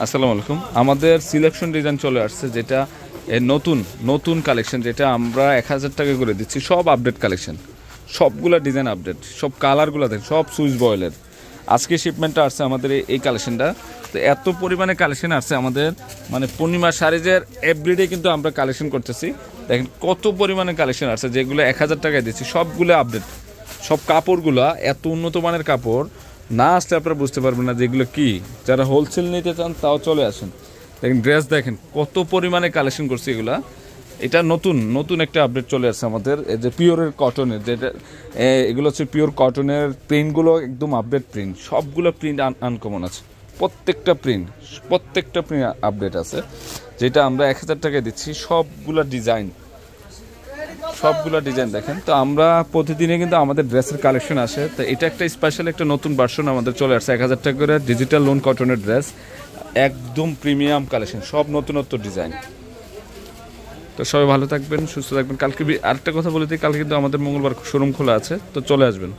আসসালামু আলাইকুম। আমাদের সিলেকশন ডিজাইন চলে আসছে যেটা নতুন নতুন কালেকশন যেটা আমরা এক হাজার টাকা করে দিচ্ছি। সব আপডেট কালেকশন সবগুলা ডিজাইন আপডেট সব কালারগুলো দেখেন, সব সুইচ বয়েলের। আজকে শিপমেন্টটা আসছে আমাদের এই- কালেকশনটা তো এত পরিমাণে কালেকশন আসছে আমাদের মানে পূর্ণিমা শাড়িজের এভরিডে কিন্তু আমরা কালেকশন করতেছি। দেখেন কত পরিমাণে কালেকশন আসছে, যেগুলো এক হাজার টাকায় দিচ্ছি। সবগুলো আপডেট সব কাপড়গুলা, এত উন্নত মানের কাপড় না আসলে আপনারা বুঝতে পারবেন না যেগুলো কি। যারা হোলসেল নিতে চান, তাও চলে আসেন। দেখেন ড্রেস দেখেন, কত পরিমাণে কালেকশন করছে এগুলা। এটা নতুন নতুন একটা আপডেট চলে আসছে আমাদের। এই যে পিওরের কটনের যেটা এগুলো হচ্ছে পিওর কটনের প্রিন্টগুলো একদম আপডেট প্রিন্ট সবগুলো প্রিন্ট আনকমন আছে। প্রত্যেকটা প্রিন্ট প্রত্যেকটা প্রিন্ট আপডেট আছে। যেটা আমরা এক হাজার টাকায় দিচ্ছি, সবগুলো ডিজাইন সবগুলো ডিজাইন দেখেন। তো আমরা প্রতিদিনে কিন্তু আমাদের ড্রেসের কালেকশন আসে তো এটা একটা স্পেশাল একটা নতুন ভার্সন আমাদের চলে আসছে, এক হাজার টাকা করে ডিজিটাল লোন কটনের ড্রেস একদম প্রিমিয়াম কালেকশন সব নতুনত্ব ডিজাইন তো সবাই ভালো থাকবেন, সুস্থ থাকবেন। কালকে আরেকটা কথা বলে দিই, কালকে কিন্তু আমাদের মঙ্গলবার শোরুম খোলা আছে। তো চলে আসবেন।